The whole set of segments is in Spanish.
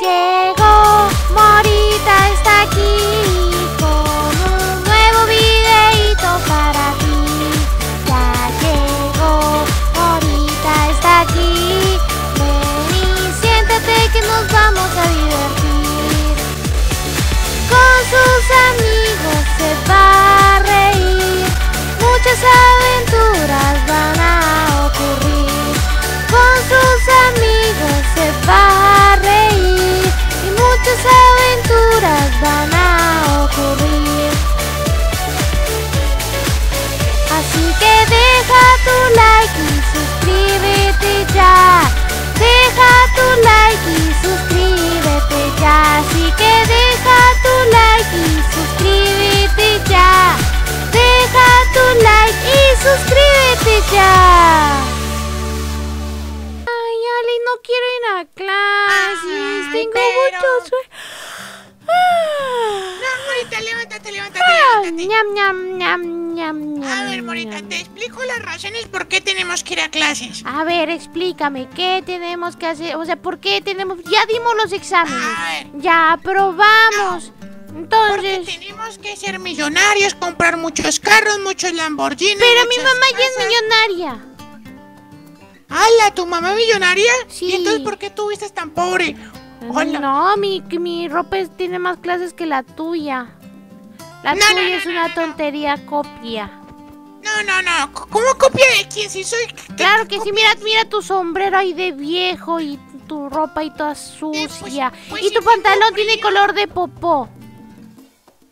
Daddy. Ñam, ñam, ñam, ñam, ñam. A ver, Morita, te explico las razones por qué tenemos que ir a clases. A ver, explícame, ¿qué tenemos que hacer? O sea, ¿por qué tenemos...? Ya dimos los exámenes. A ver, Ya aprobamos. porque Entonces... tenemos que ser millonarios, comprar muchos carros, muchos Lamborghinis. Pero mi mamá ya es millonaria. ¡Hala, tu mamá millonaria! Sí. ¿Y entonces por qué tú tan pobre? Hola. No, mi, mi ropa tiene más clases que la tuya. La No, tuya no, es una tontería copia. No, no, no. ¿Cómo copia de quién? Si soy. Claro que sí, mira, mira tu sombrero ahí de viejo y tu ropa ahí toda sucia. pues y tu pantalón tiene color de popó.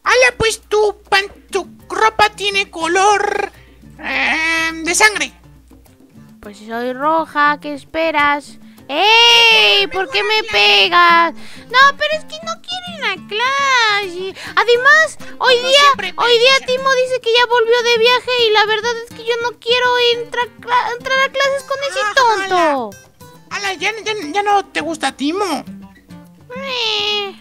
¡Hala, pues tu, pan, tu ropa tiene color. eh, de sangre! Pues si soy roja, ¿qué esperas? ¡Ey! ¿Por qué me pegas? No, pero es que no quiero ir a clase. Además, hoy Como día, hoy día. Timo dice que ya volvió de viaje y la verdad es que yo no quiero entrar, entrar a clases con ese Ah, tonto. ¡Hala, ya, ya, ya no te gusta Timo! Eh,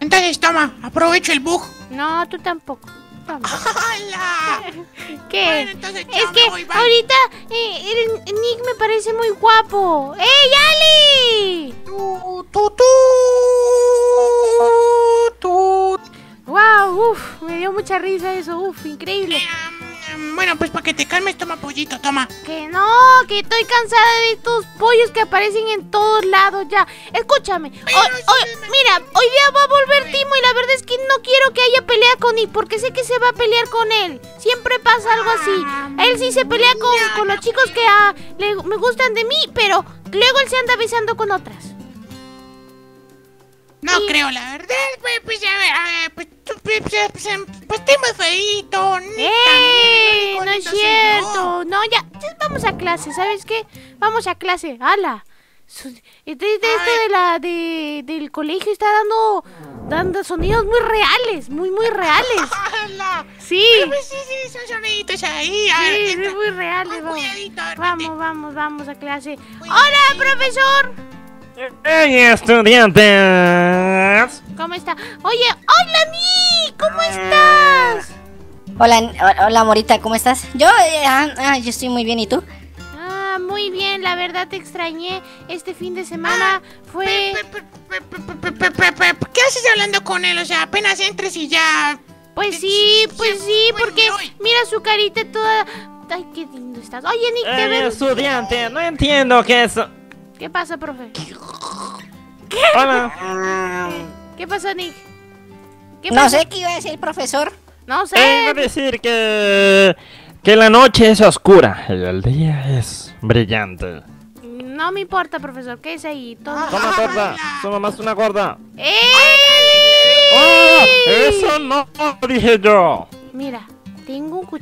Entonces, toma, aprovecho el bug. no, tú tampoco. ¡Hala! ¿Qué? Bueno, entonces es que voy, ahorita eh, el Nick me parece muy guapo. ¡Ey, Ali! Tu, tu, tu, ¡Wow! ¡Uf! Me dio mucha risa eso. ¡Uf! Increíble. Em, Bueno, pues para que te calmes, toma pollito, toma. Que no, que estoy cansada de estos pollos que aparecen en todos lados ya. Escúchame, Pero hoy- sí hoy- me- mira, hoy día va a volver Timo y la verdad es que no quiero que haya pelea con Nick porque sé que se va a pelear con él. Siempre pasa algo así. Él sí se pelea con, con los chicos que ah, le- me gustan de mí, pero luego él se anda besando con otras. No creo, la verdad. Pues, pues a ver, a ver, pues, pues, pues, pues, em, pues Timo es feíto. ni ¡Eh! No es cierto. No, ya, vamos a clase, ¿sabes qué? Vamos a clase. De, de esto ver. de la de, del colegio está dando dando sonidos muy reales, muy muy reales. ¡Hala! Sí. Pues, sí, sí, son soniditos ahí. A ver, Sí, sí, muy reales. Vamos, cuidadito, ver, vamos, vamos, vamos a clase. Cuidadito. ¡Hola, profesor! ¡Hey, estudiantes! ¿Cómo está? Oye, hola, Ni, ¿cómo estás? Hola, hola, Morita, ¿cómo estás? Yo, yo estoy muy bien, ¿y tú? Ah, muy bien, la verdad te extrañé. Este fin de semana fue... ¿Qué haces hablando con él? O sea, apenas entres y ya... Pues sí, pues sí, porque mira su carita toda... Ay, qué lindo estás. Oye, Nick, te eh, estudiante, no entiendo qué es... ¿Qué pasa, profe? Hola. ¿Qué pasó, Nick? ¿Qué No sé qué iba a decir el profesor. No sé. Vengo a decir que... Que la noche es oscura y el día es brillante. No me importa, profesor. ¿Qué es ahí? Todo. Toma torta, toma más una gorda. ¡Ey! ¡Oh! ¡Eso no dije yo! Mira,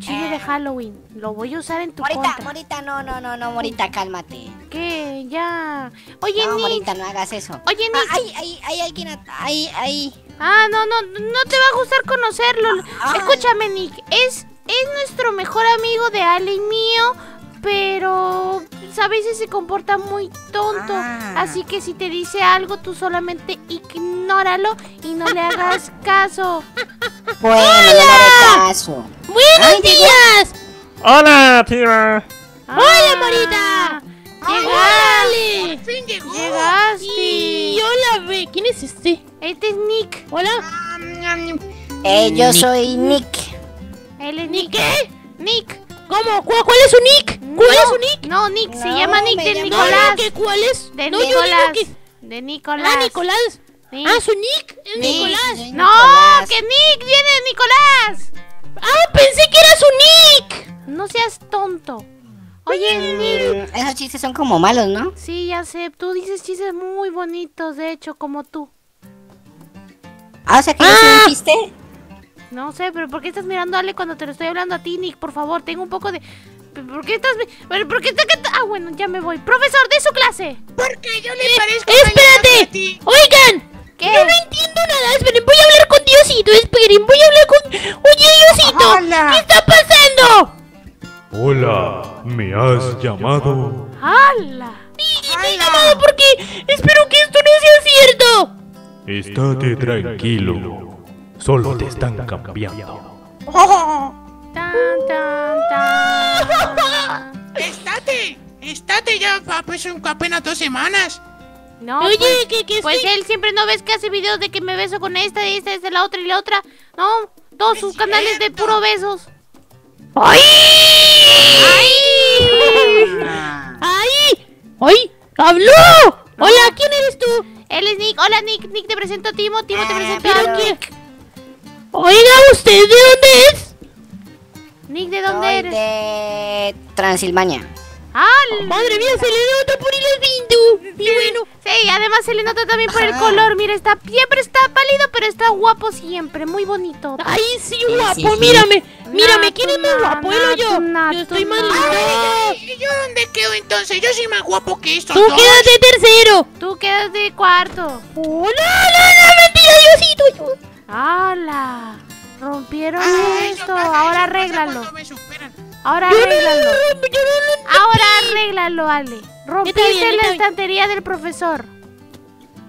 cuchillo de Halloween. Lo voy a usar en tu Morita, contra. Morita, no, no, no, no, Morita, cálmate. ¿Qué? Ya. Oye, No, Nick. Morita, no hagas eso. Oye, Ah, Nick. alguien, at- hay, hay. Ah, no, no, no te va a gustar conocerlo. Ah. Escúchame, Nick, es, es nuestro mejor amigo de Ale y mío, pero a veces se comporta muy tonto. Ah. Así que si te dice algo, tú solamente ignóralo y no le hagas caso. Bueno, no le haré caso. ¡Buenos Ay, llegó. días! ¡Hola, tía! ¡Hola, Morita! ¡Ay, ¡Llegaste! ¡Por fin llegó! ¡Llegaste! Y hola, este? ¿Quién es este? Este es Nick. Hola. Eh, yo soy Nick. Él es ¿Ni Nick. qué? Nick. ¿Cómo? ¿Cuál, cuál es su nick? ¿Cuál no, es su nick? No, Nick, se llama Nick de Nicolás. No, ¿qué, ¿Cuál es? De Nicolás. De. Nicolás. Ah, Nicolás. Sí. Ah, su nick es Nick, Nicolás. No, Nicolás. que Nick viene de Nicolás. Ah, pensé que era su nick. No seas tonto. Oye, Nick. Mm, Esos chistes son como malos, ¿no? Sí, ya sé. Tú dices chistes muy bonitos, de hecho, como tú. Ah, o sea que yo soy un chiste. No sé, pero ¿por qué estás mirando a Ale cuando te lo estoy hablando a ti, Nick? Por favor, tengo un poco de... ¿Por qué estás...? mi- ¿Por qué está... que- Ah, bueno, ya me voy. Profesor, de su clase. Porque yo le parezco más grande a ¡Espérate! ti. Oigan. ¿Qué? Yo no entiendo nada. Esperen, voy a hablar con Diosito. Esperen, voy a hablar con... Oye, Diosito. Hola. ¿Qué está pasando? Hola, ¿me has llamado? ¡Hala! Y me he llamado porque espero que esto no sea cierto. Estate tranquilo. Solo te están cambiando. Oh, Tan, tan, tan. Estate, ya, pues apenas dos semanas. No, Oye, pues, que, que pues sí. él siempre no ves que hace videos de que me beso con esta, y esta, esta, la otra y la otra. No, todos sus canales de puro besos. ¡Ay! ¡Ay! ¡Ay! ¡Ay! ¡Habló! Hola, ¿quién eres tú? Él es Nick. Hola, Nick. Nick, te presento a Timo. Timo, te presento a ¿Pero Nick. Oiga, ¿usted de dónde es? Nick, ¿de dónde Soy eres? de Transilvania. ¡Al! Madre mía, se le nota por el acento. Y bueno, Sí, además se le nota también por el color. Mira, está siempre está pálido, pero está guapo siempre. Muy bonito. ay, sí, sí, guapo, sí. mírame. Mírame, Nah, ¿quién es más nah, guapo? Él o yo. Yo estoy más lindo. ¿Y yo dónde quedo entonces? Yo soy más guapo que estos Tú dos. quédate tercero. Tú quedas de cuarto. Oh, no, no, no, mentira, Diosito. ¡Hala! Rompieron Ah, esto. pasa, Ahora arréglalo. Ahora arréglalo. Ahora arréglalo, Ale. Rompiste bien, la bien. estantería del profesor.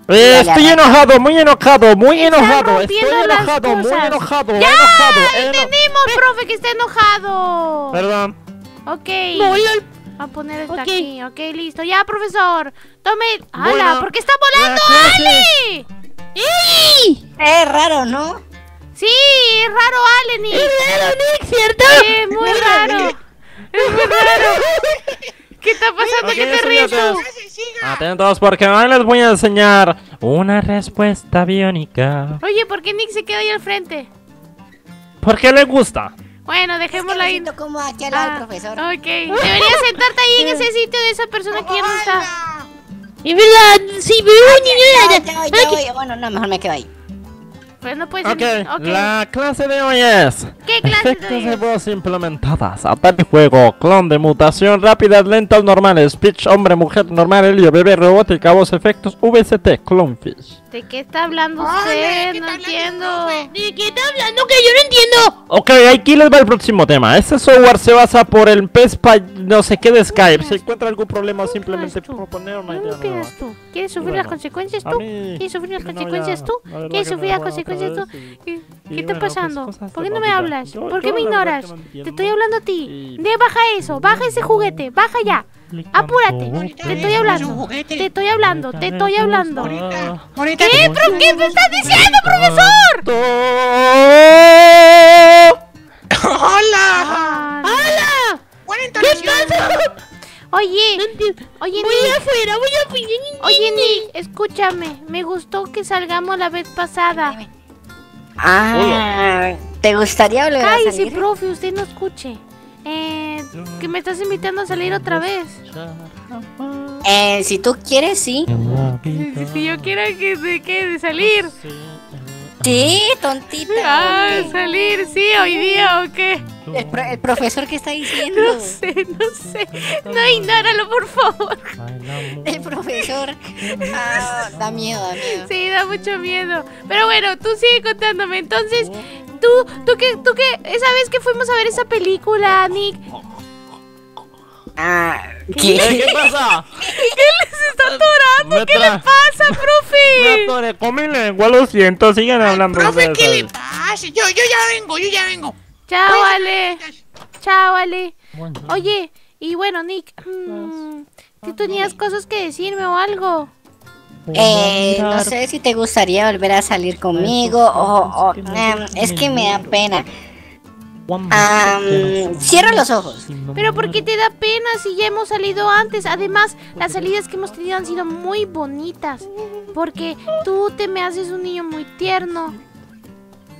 Eh, estoy enojado, muy enojado, muy enojado. Estoy rompiendo las enojado, muy cosas. enojado, ¡Ya! enojado. eno- Entendimos, profe, que está enojado. Perdón. Ok. Va a poner esto Ok. aquí. Ok, listo. Ya, profesor. Tome. ¡Hala! Bueno, ¿Por qué está volando, Ale? ¡Ey! Es raro, ¿no? Sí, es raro, Ale, Nick. Es raro, Nick, ¿cierto? Sí, es muy raro. Es muy raro. ¿Qué está pasando? ¿Qué te ríes tú? Atentos porque hoy les voy a enseñar una respuesta biónica. Oye, ¿por qué Nick se queda ahí al frente? ¿Por qué le gusta? Bueno, Es que dejémoslo me ahí. como aquí al lado Ah, profesor. Ok. Deberías sentarte ahí en ese sitio de esa persona que ya no está. Es verdad, sí, pero ya voy. Bueno, no, mejor me quedo ahí. Pues no puedes. Ok, ok. la clase de hoy es ¿Qué clase de efectos hoy de voz implementadas, ataque juego, clon de mutación, rápidas, lentas, normales, pitch, hombre, mujer, normal, helio, bebé, robótica, voz, efectos, VST, clownfish. ¿De qué está hablando usted? ¿qué No entiendo. ¿De qué está hablando que yo no entiendo? Ok, aquí les va el próximo tema. Este software se basa por el PESPA no sé qué de Skype. Si encuentra algún problema, ¿Cómo simplemente proponer una ¿Cómo idea tú? ¿Quieres sufrir Bueno, las consecuencias tú? ¿Quieres sufrir las consecuencias tú? ¿Quieres sufrir las consecuencias tú? ¿Qué, está pues, pasando? ¿Por qué no me hablas? ¿Por qué me ignoras? Te estoy hablando a ti. De baja eso, baja ese juguete, baja ya. Apúrate, te estoy hablando. Te estoy hablando, te estoy hablando. ¿Qué? ¿Pero qué me estás diciendo, profesor? Hola. ¡Hala! Buena entonación. Oye, oye, Voy Nick, afuera, voy afuera. oye, Nick, escúchame. Me gustó que salgamos la vez pasada. Ah, ¿te gustaría volver a Cállese, salir? profe, usted no escuche. Eh, que me estás invitando a salir otra vez. Eh, si tú quieres, sí. Si yo quiero que de qué, de salir. Sí, tontita. Ah, salir, sí, hoy día o qué. El, pro- el profesor que está diciendo. No sé, no sé. No, ignóralo, por favor. El profesor. Ah, da miedo, da miedo. Sí, da mucho miedo. Pero bueno, tú sigue contándome. Entonces, tú, tú qué, tú qué, esa vez que fuimos a ver esa película, Nick, Ah, ¿Qué, ¿qué? ¿Qué pasa? se está atorando. ¿Qué le pasa, Me profe? atoré con mi lengua, lo siento, sigan hablando. Profe, ¿qué le pasa? Yo, yo ya vengo, yo ya vengo. Chao, Ale. Chao, Ale. Oye, y bueno, Nick, mm, ¿tú tenías cosas que decirme o algo? Eh, no sé si te gustaría volver a salir conmigo o, o, em, es que me da pena. Am, cierra los ojos. Pero ¿por qué te da pena si ya hemos salido antes? Además, las salidas que hemos tenido han sido muy bonitas. Porque tú te me haces un niño muy tierno.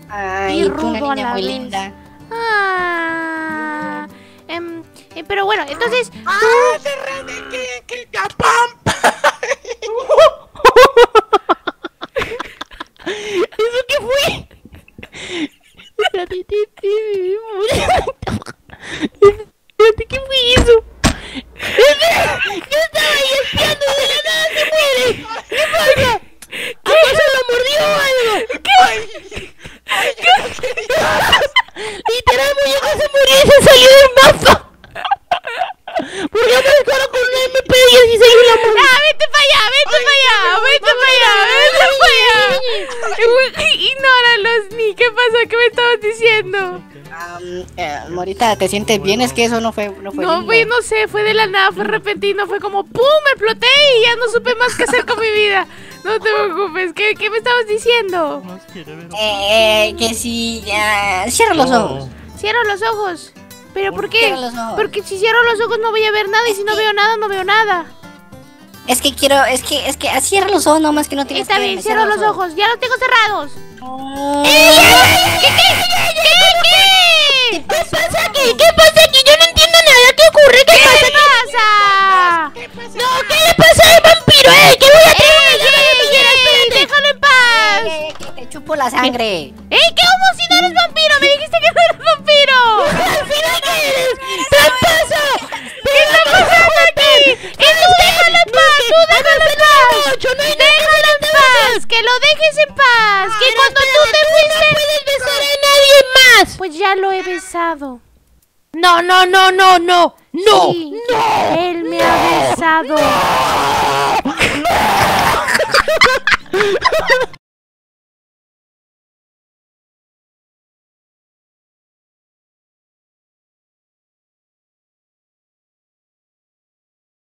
Ay, Y tú una rudo a la muy vez. linda. Ah, em, eh, pero bueno, entonces ¡Ah, cerrame que, que la pampa! ¿Eso qué fue? Espérate, te- te- Espérate, ¿qué fue eso? Yo estaba ahí espiando y de la nada se muere. ¿Qué pasa? ¿Acaso lo mordió o algo? ¿Qué? Literal, muñeco se murió y se salió del mapa. Porque me descaró con un MP y así se la mano. ¡Ah, vete para allá! ¡Vete para allá! ¡Vete para allá! ¡Vete para allá! Ignóralos, ni ¿Qué pasó? ¿Qué me estabas diciendo? Am, eh, ¿te sientes bien? Es que eso no fue, no fue No, fue, no sé, fue de la nada, fue repentino, fue como ¡pum! Me exploté y ya no supe más qué hacer con mi vida. No te preocupes, ¿qué, qué me estabas diciendo? Eh, eh, que si... ah, cierra los ojos. Cierro los ojos. ¿Pero por qué? Cierra los ojos. Porque si cierro los ojos no voy a ver nada y si no veo nada, no veo nada. Es que quiero, es que, es que ah, cierra los ojos nomás que no tienes Está que bien, cierro los ojos. Ya los tengo cerrados. Oh. ¿Qué, qué, qué? ¿Qué pasa aquí? ¿Qué pasa aquí? Yo no entiendo nada. ¿Qué ocurre? ¿Qué, pasa? pasa? ¿Qué pasa? No, ¿qué le pasa al vampiro? ¡Eh! ¡Que voy a traer déjalo en paz! Eh, que te chupo la sangre. ¡Ey, qué homo si no eres vampiro! ¡Me dijiste que no eres vampiro! ¡Al final qué eres! ¡Tramposo! ¿Qué está pasando aquí? ¡Que tú déjalo en paz! ¡Tú déjalo en paz! ¡Déjalo en paz! ¡Que lo dejes en paz! ¡Que cuando tú te fuiste... ¡No puedes besar a nadie más! Pues ya lo he besado. No, no, no, no, no. No. Sí, él me ha besado.